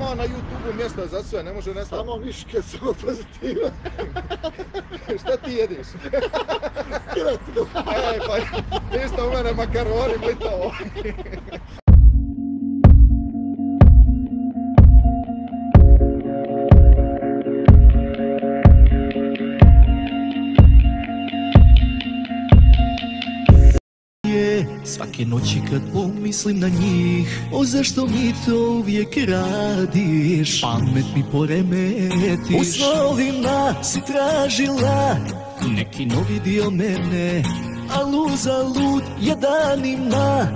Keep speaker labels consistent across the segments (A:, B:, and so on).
A: Ima na YouTube-u mjesta za sve, ne može nestati.
B: Samo miške, samo pozitiva.
A: Šta ti jediš?
B: Kreatno.
A: e, pa ništa u mene makaroni, blitovo.
C: Svake noći kad pomislim na njih O zašto mi to uvijek radiš? Pamet mi poremetiš. U snovima si tražila Neki novi dio mene Al uzalud je danima.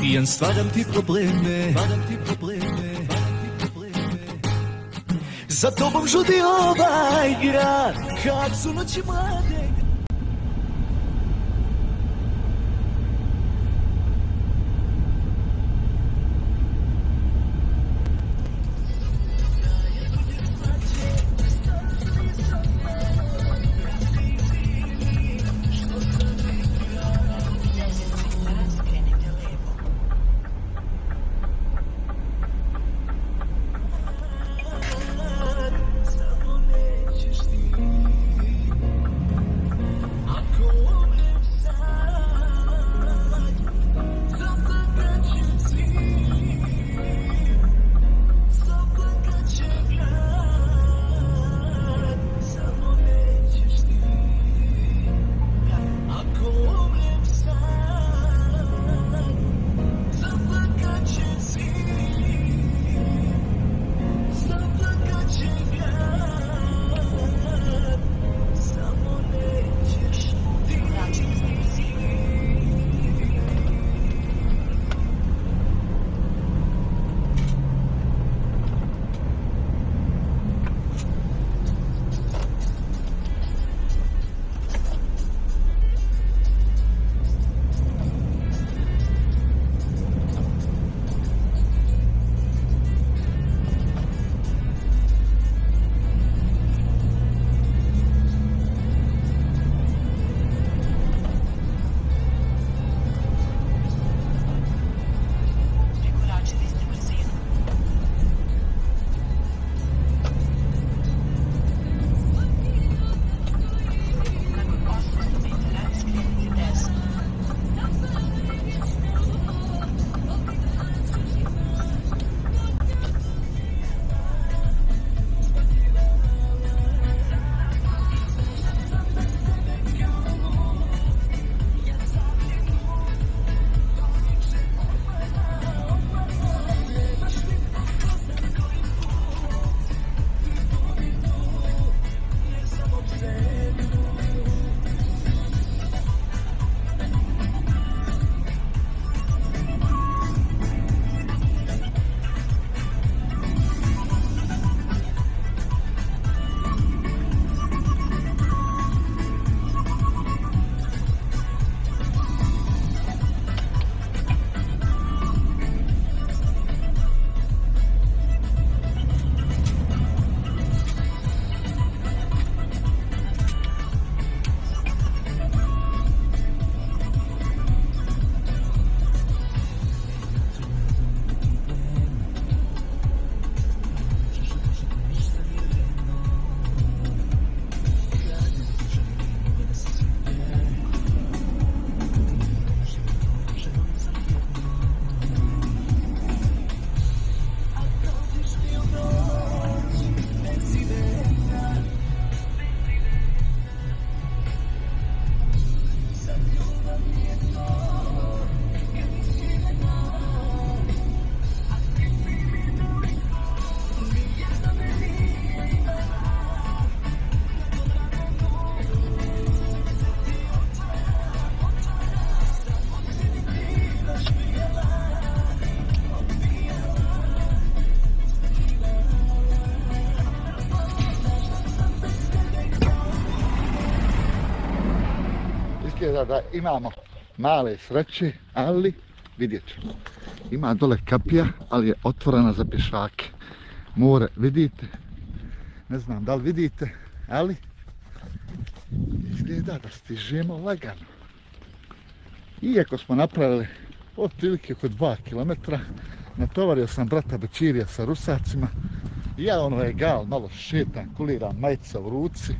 C: Pijan stvaram ti probleme Stvaram ti probleme. Za tobom žudi ovaj grad Kad su noći mlade
B: Izgleda da imamo male sreće, ali vidjet ćemo. Ima dole kapija, ali je otvorena za pješake. More, vidite? Ne znam da li vidite, ali izgleda da stižemo lagano. Iako smo napravili otprilike oko 2 km, natovario sam brata Bećirija sa rusacima, Ja ono je gal, malo šetam, kuliram majica u ruci.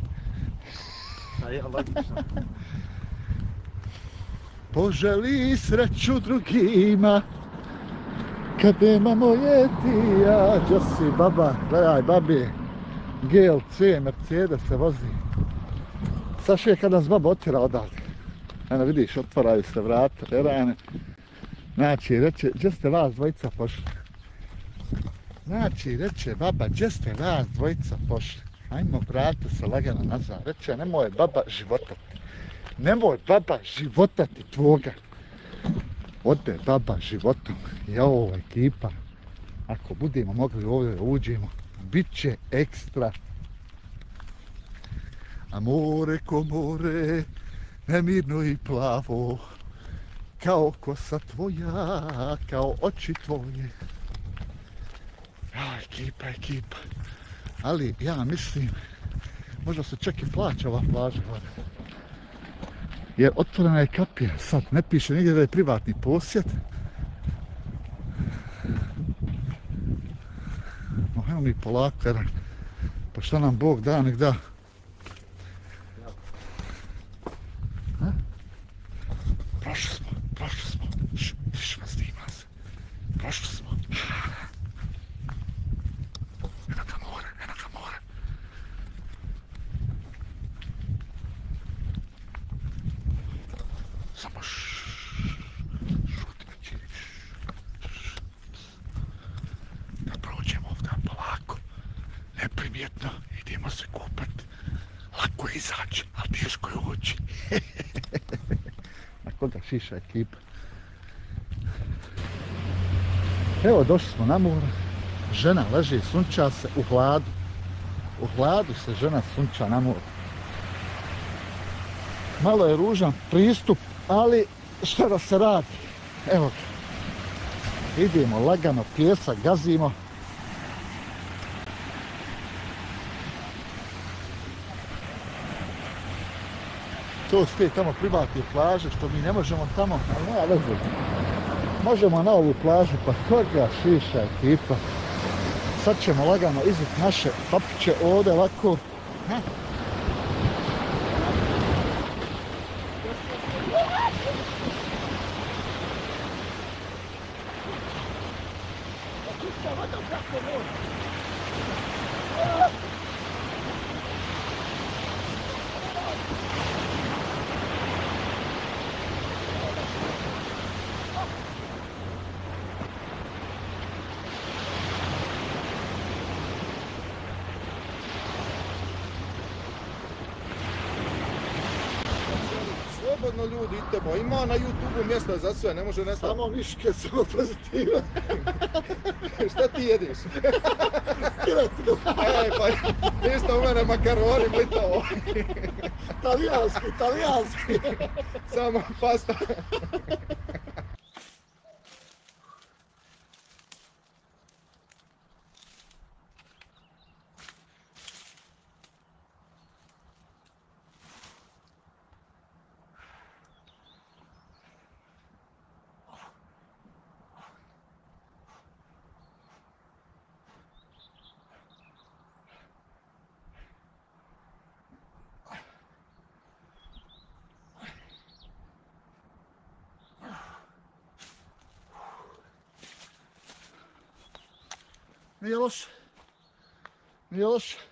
A: A ja logično.
B: Poželi sreću drugima Kad nema moje ti ja Josi baba, gledaj babi GLC, Mercedes se vozi Saša je kad nas baba otjera odavde Eno vidiš, otvaraju se vrata, erane Znači, reče, gdje ste vas dvojica pošli? Znači, reče baba, gdje ste vas dvojica pošli? Ajmo, vrate se lagano nazad. Reče, nemoj baba života nemoj baba života ti tvoga. Ode baba životom. Jao, ekipa. Ako budemo mogli ovdje da uđemo, bit će ekstra. A more ko more, nemirno i plavo, kao kosa tvoja, kao oči tvoje. Ja, ekipa, ekipa. Ali ja mislim, možda se čak i plaća ova plaža jer je otvorena je kapija. Sad ne piše nigdje da je privatni posjet. No, hajmo mi polako, jer pa šta nam Bog da, nek da. Ha? Prošli smo, prošli smo. Š, tišma, snima se. Prošli smo. Eno ga more, eno ga more. Samo šuti me čini. Da prođemo ovdje polako. Neprimjetno. Idemo se kupat. Lako je izaći, ali teško je ući. Na koga šiša ekipa. Evo došli smo na more. Žena leži, sunča se u hladu. U hladu se žena sunča na moru. Malo je ružan pristup, ali šta da se radi? Evo ga. Idemo lagano, pjesak gazimo. To su te tamo privatne plaže, što mi ne možemo tamo, ali nema veze. Možemo na ovu plažu, pa koga šiša ekipa. Sad ćemo lagano izut naše papiće ovdje ovako. Ha?
A: Slobodno ljudi, idemo. Ima na YouTube mjesta za sve, ne može nestati.
B: Samo miške, samo pozitiva.
A: Šta ti jediš? e, pa isto u mene makaroni, blitovo.
B: Italijanski, italijanski.
A: Samo pasta.
B: Míralos. Míralos.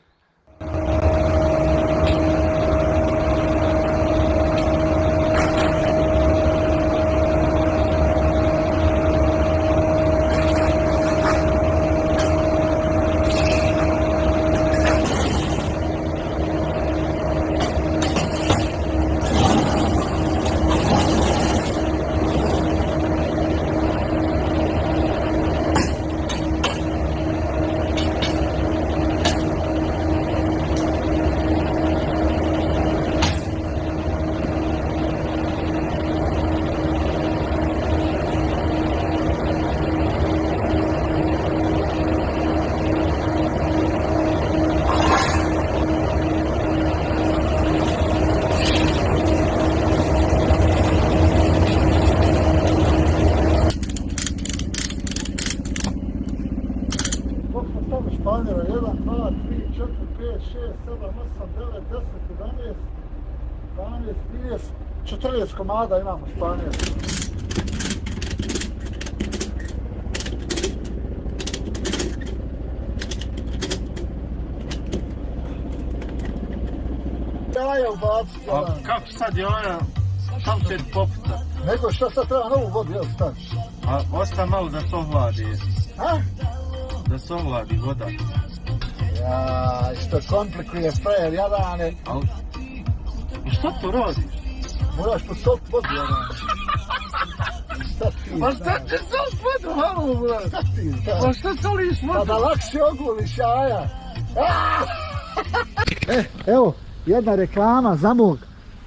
B: 6, 7, 8, 9, 10, 11, 12, 13, 14 komada imamo španjera. Jaja ubaciti,
D: A
B: jedan.
D: kako sad je ona, sam će popucat.
B: Nego šta sad treba novu vodu, jel staviš?
D: A osta malo da se ohladi,
B: Ha?
D: da se ohladi voda.
B: Što komplikuje frajer, jadane.
D: Al, i što to radiš?
B: Moraš posolit vodu, jadane. Šta ti?
D: Pa šta će sol vodu, halo, brat?
B: Šta ti? šta?
D: Pa šta soliš
B: Pa
D: vodu?
B: da lakše oguliš, jaja. E, evo, jedna reklama za mog,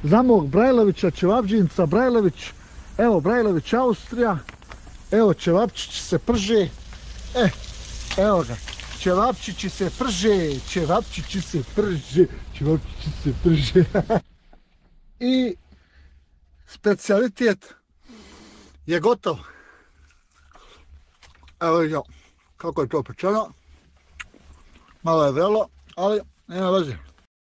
B: za mog Brajlovića, Čevapđinca, Brajlović, evo, Brajlović, Austrija, evo, Čevapčići se prže, e, evo ga, Čevapčići se prže, Čevapčići se prže, Čevapčići se prže. I specialitet je gotov. Evo ga, kako je to pečeno. Malo je vrelo, ali nema veze.